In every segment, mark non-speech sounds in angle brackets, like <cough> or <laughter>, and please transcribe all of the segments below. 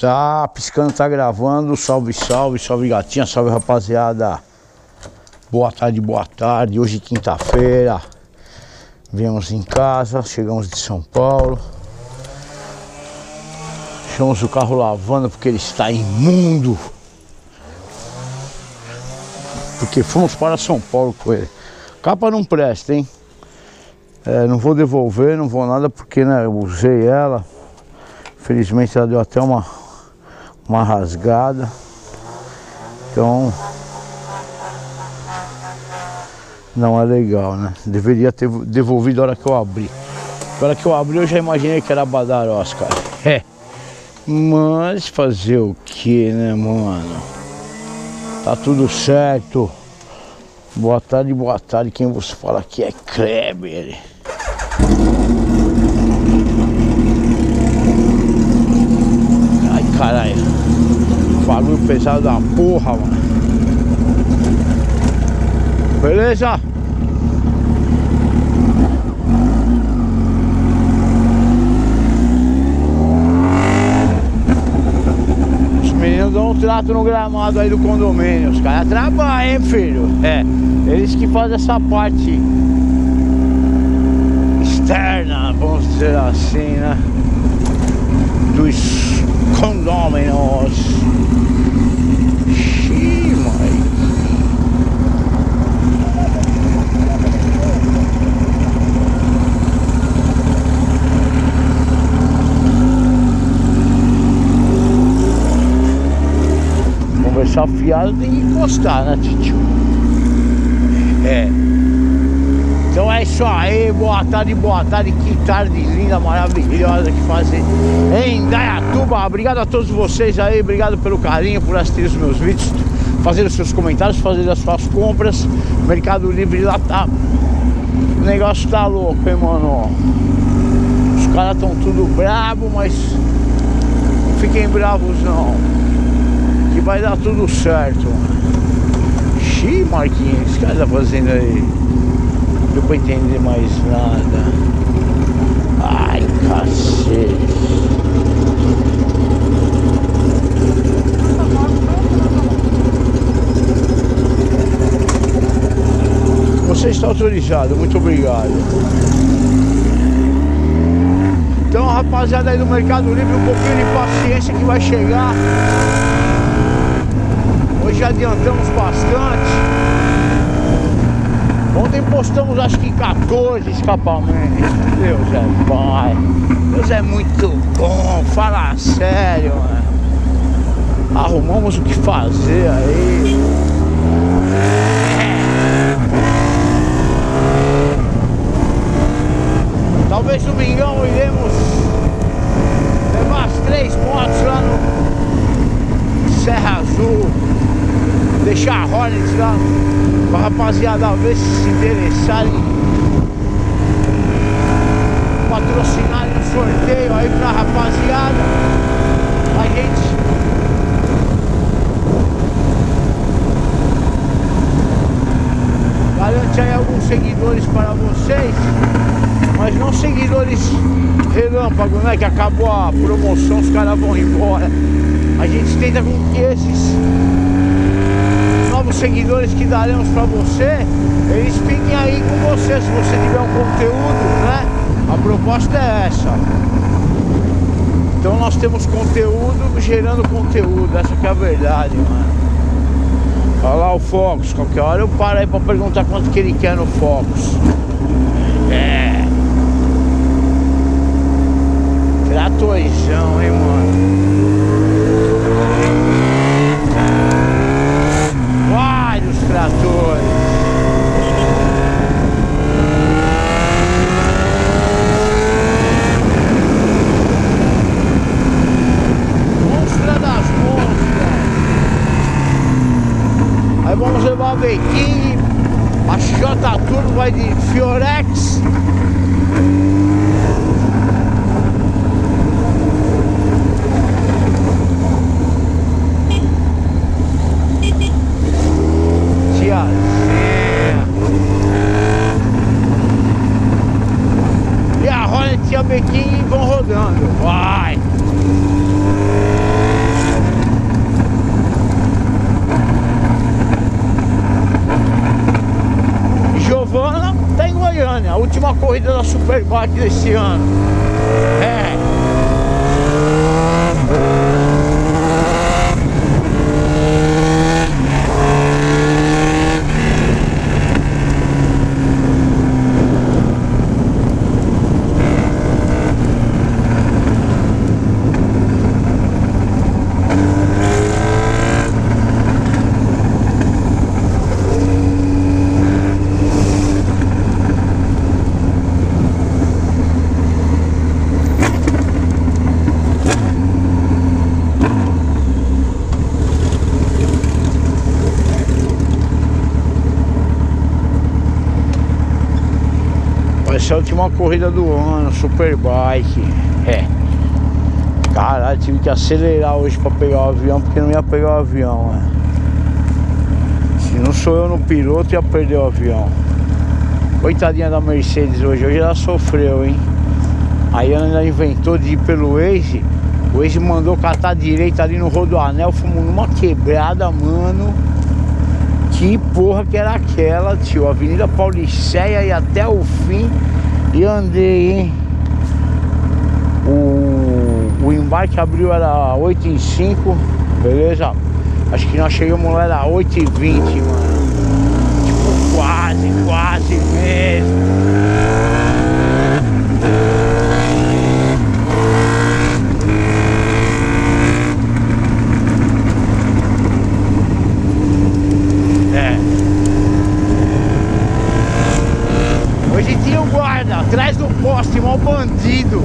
Tá piscando, tá gravando. Salve, salve, salve gatinha, salve rapaziada. Boa tarde, boa tarde. Hoje quinta-feira. Viemos em casa, chegamos de São Paulo. Deixamos o carro lavando porque ele está imundo. Porque fomos para São Paulo com ele. Capa não presta, hein? É, não vou devolver, não vou nada porque né, eu usei ela. Felizmente ela deu até uma uma rasgada. Então não é legal, né? Deveria ter devolvido a hora que eu abri. A hora que eu abri eu já imaginei que era Badarós, cara. É. Mas fazer o que, né, mano? Tá tudo certo. Boa tarde, boa tarde. Quem você fala aqui é Kleber. Ai, caralho. Bagulho pesado da porra, mano. Beleza? Os meninos dão um trato no gramado aí do condomínio. Os caras trabalham, hein, filho? É, eles que fazem essa parte externa, vamos dizer assim, né? Dos condôminos. Xiii, mãe. Conversar fiado tem que encostar, né, tio? É. Então é isso aí, boa tarde, boa tarde, que tarde linda, maravilhosa que fazem em Dayatuba. Obrigado a todos vocês aí, obrigado pelo carinho, por assistir os meus vídeos, fazer os seus comentários, fazer as suas compras. Mercado Livre lá tá. O negócio tá louco, hein, mano? Os caras tão tudo brabo, mas não fiquem bravos não. Que vai dar tudo certo. Xiii, Marquinhos, o que tá fazendo aí? Não deu pra entender mais nada. Ai, cacete. Você está autorizado, muito obrigado. Então, rapaziada aí do Mercado Livre, um pouquinho de paciência que vai chegar. Hoje adiantamos bastante. Ontem postamos acho que 14 escapamentos. Deus é pai. Deus é muito bom. Fala sério, mano. Arrumamos o que fazer aí. Hornets lá pra rapaziada ver se se interessarem. Patrocinarem um sorteio aí pra rapaziada. A gente garante aí alguns seguidores para vocês. Mas não seguidores relâmpago né? Que acabou a promoção os caras vão embora. A gente tenta com que esses seguidores que daremos para você, eles fiquem aí com você, se você tiver um conteúdo, né? A proposta é essa. Então nós temos conteúdo gerando conteúdo, essa que é a verdade, mano. Olha lá o Focus, qualquer hora eu paro aí pra perguntar quanto que ele quer no Focus. É. Tratorzão, hein, mano. Tratores. Monstra das monstras. Aí vamos levar a Bequim, a J Turbo vai de Fiorex. Tiazinha. E a Hornet e a Bequim vão rodando. Vai! Corrida da Superbike desse ano. É. Essa é a última corrida do ano, Superbike. É. Caralho, tive que acelerar hoje pra pegar o avião, porque não ia pegar o avião, né? Se não sou eu no piloto, ia perder o avião. Coitadinha da Mercedes hoje, hoje ela sofreu, hein? Aí ela inventou de ir pelo Waze. O Waze mandou catar direito ali no Rodoanel, fomos numa quebrada, mano. Que porra que era aquela, tio? Avenida Pauliceia e até o fim. E andei, hein? O, o embarque abriu era 8 e 5, beleza? Acho que nós chegamos lá era 8 e 20, mano. Tipo, quase, quase mesmo. É. Hoje tinha o guarda atrás do poste, mal bandido.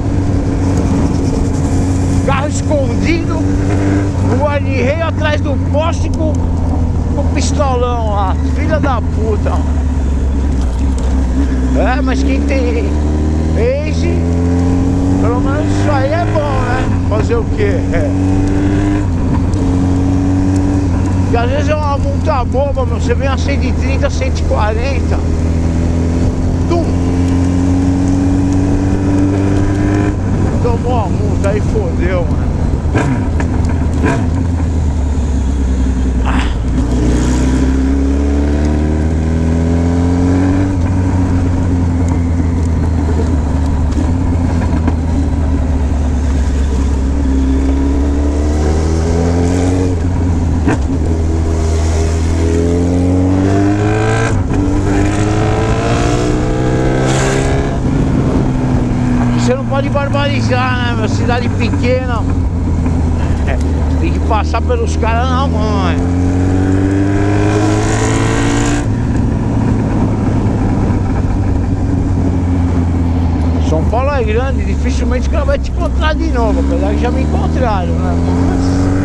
Carro escondido, o guarda-rei atrás do poste com, com o pistolão lá. Filha da puta. É, mas quem tem Waze, pelo menos isso aí é bom, né? Fazer o quê? É. Porque às vezes é uma multa boba, meu. Você vem a 130, 140. Tum! Tomou a multa, aí fodeu, mano. Você não pode barbarizar, né, meu? Cidade pequena. É, tem que passar pelos caras na mãe. São Paulo é grande, dificilmente o cara vai te encontrar de novo, apesar que já me encontraram, né? Mas...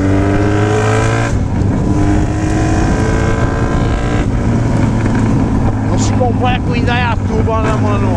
Não se compara com Indaiatuba, né, mano?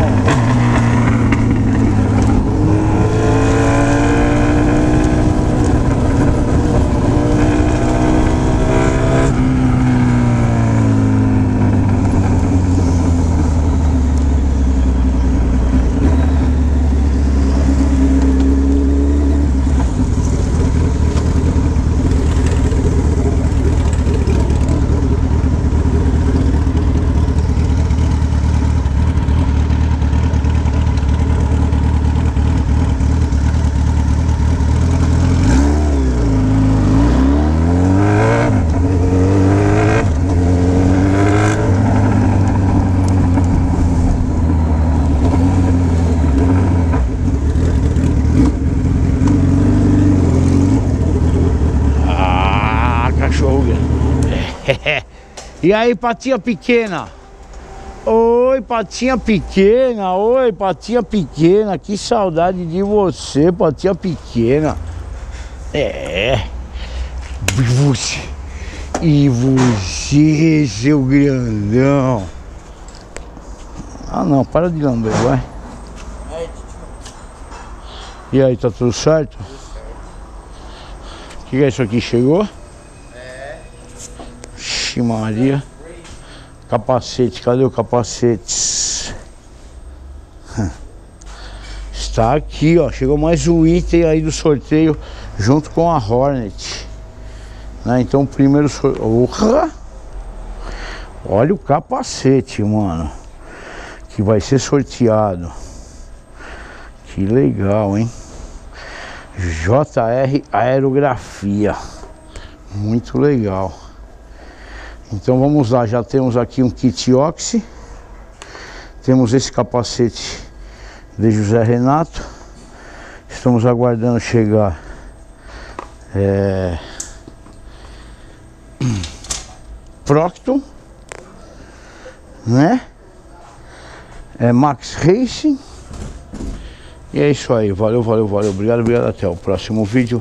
Ah, cachorro grande. E aí, patinha pequena? Oi, patinha pequena. Oi, patinha pequena. Que saudade de você, patinha pequena. É. E você. E você, seu grandão. Ah, não, para de lamber, vai. E aí, tá tudo certo? O que, é isso aqui? Chegou? Vixe Maria. Capacete, cadê o capacete? <laughs> Está aqui, ó. Chegou mais um item aí do sorteio junto com a Hornet. Né? Então o primeiro sorteio. Olha o capacete, mano. que vai ser sorteado. Que legal, hein? JR Aerografia. Muito legal. Então vamos lá, já temos aqui um kit Oxy. Temos esse capacete de José Renato. Estamos aguardando chegar é, <clears throat> Procton, né? É Max Racing. E é isso aí. Valeu, valeu, valeu. Obrigado, obrigado. Até o próximo vídeo.